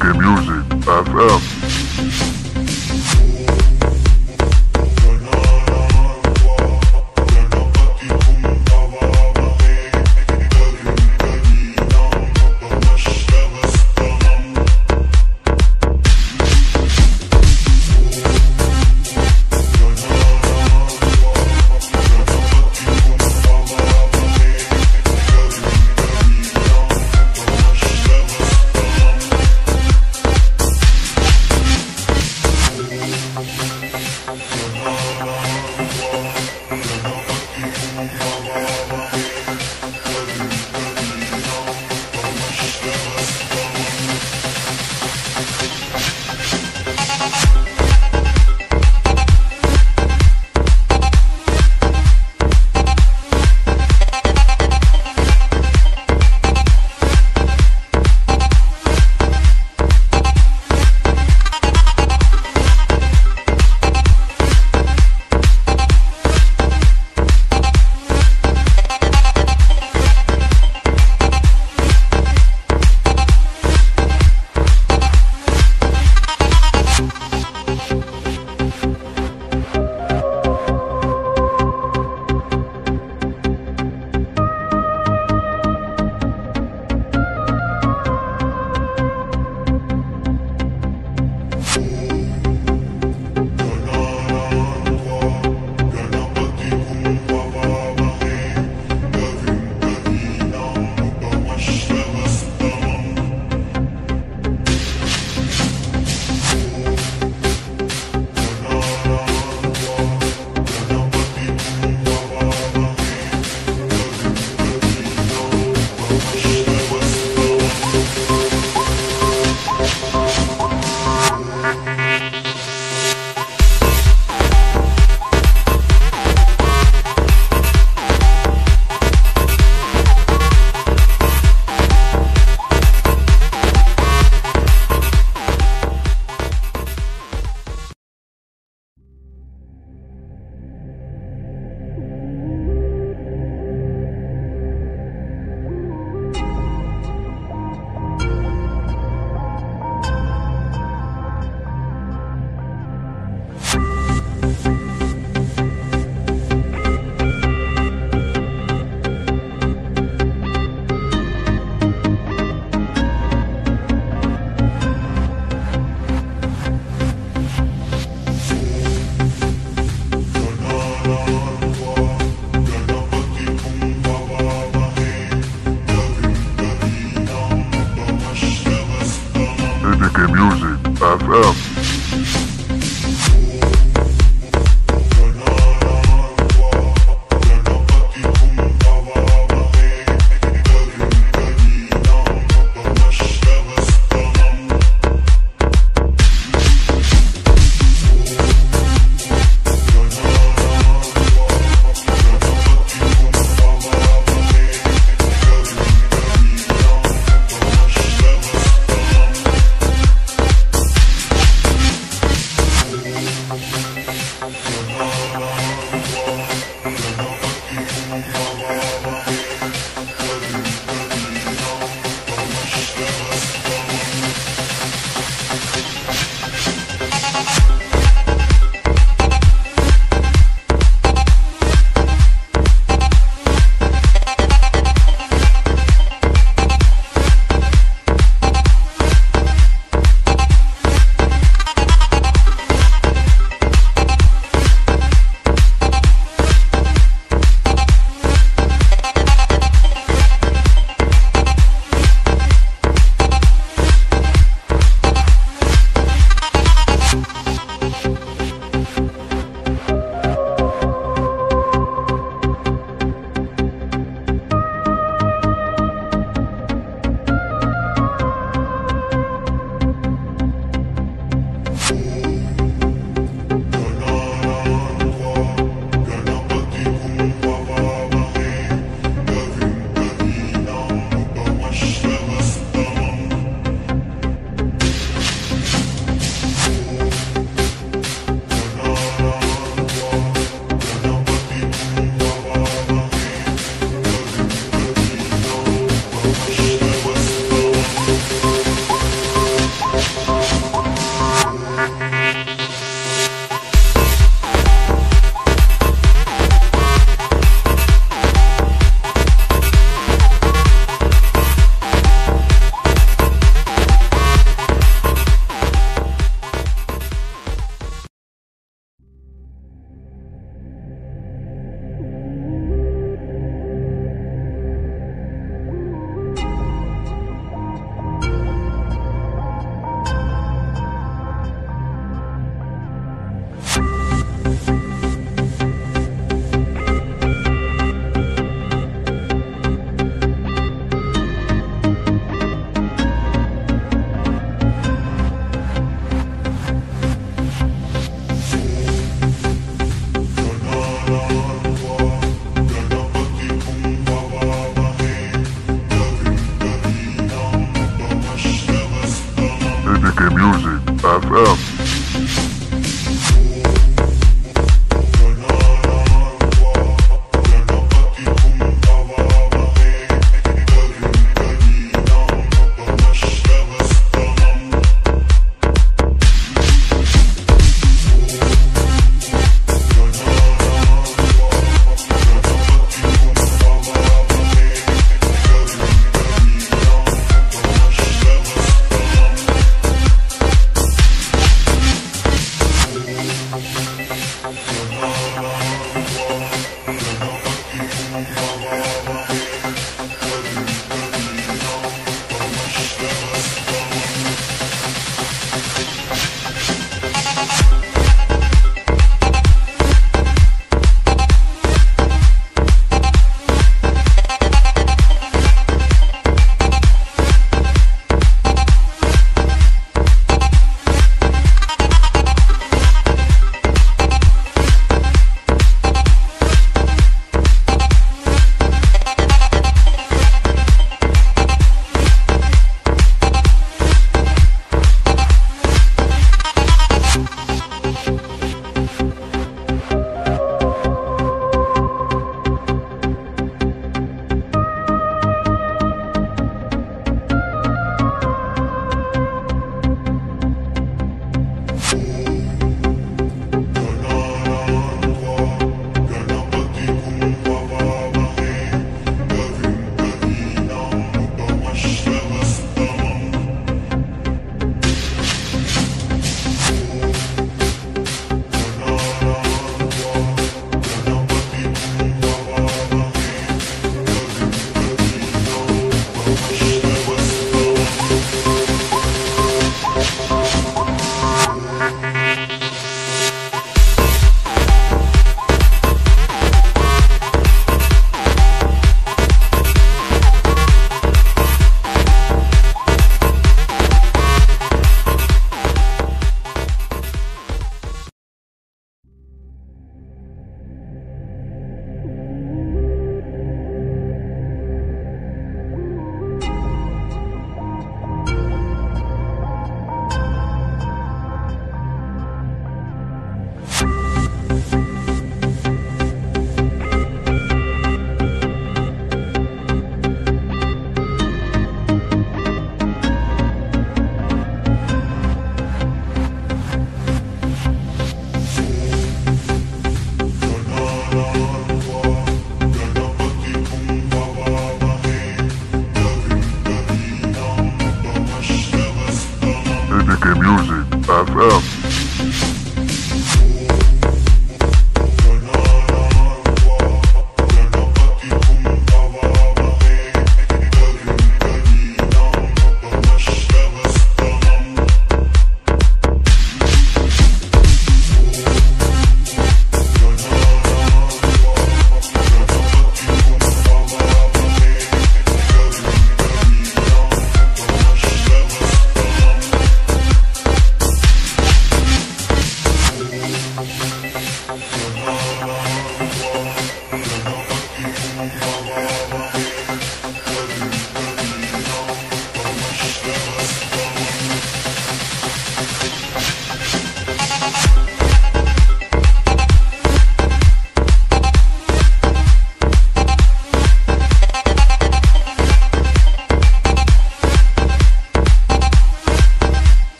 Funky Music FM.